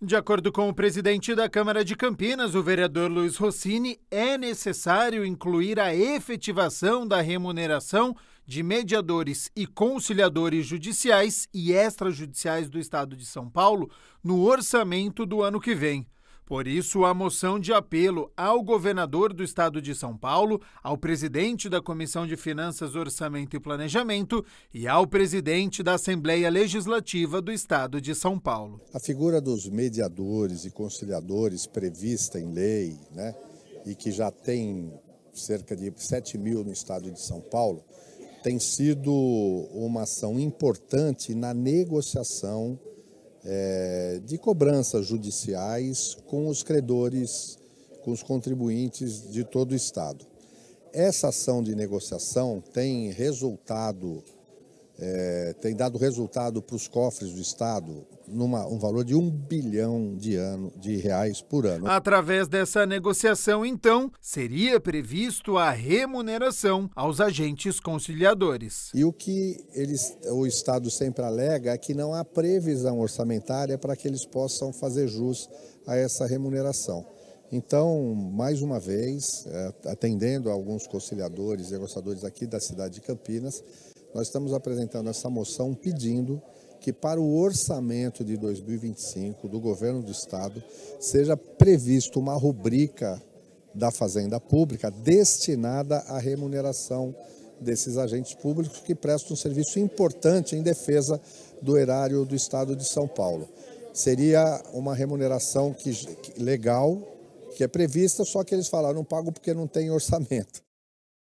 De acordo com o presidente da Câmara de Campinas, o vereador Luiz Rossini, é necessário incluir a efetivação da remuneração de mediadores e conciliadores judiciais e extrajudiciais do Estado de São Paulo no orçamento do ano que vem. Por isso, a moção de apelo ao governador do estado de São Paulo, ao presidente da Comissão de Finanças, Orçamento e Planejamento e ao presidente da Assembleia Legislativa do estado de São Paulo. A figura dos mediadores e conciliadores prevista em lei, né, e que já tem cerca de 7 mil no estado de São Paulo, tem sido uma ação importante na negociação é, de cobranças judiciais com os credores, com os contribuintes de todo o Estado. Essa ação de negociação tem resultado, é, tem dado resultado para os cofres do Estado numa, um valor de um bilhão de, ano, de reais por ano. Através dessa negociação, então, seria previsto a remuneração aos agentes conciliadores. E o que eles, o Estado sempre alega é que não há previsão orçamentária para que eles possam fazer jus a essa remuneração. Então, mais uma vez, é, atendendo a alguns conciliadores e negociadores aqui da cidade de Campinas, nós estamos apresentando essa moção pedindo que para o orçamento de 2025 do governo do estado seja previsto uma rubrica da Fazenda Pública destinada à remuneração desses agentes públicos que prestam um serviço importante em defesa do erário do estado de São Paulo. Seria uma remuneração que, legal, que é prevista, só que eles falaram, não pago porque não tem orçamento.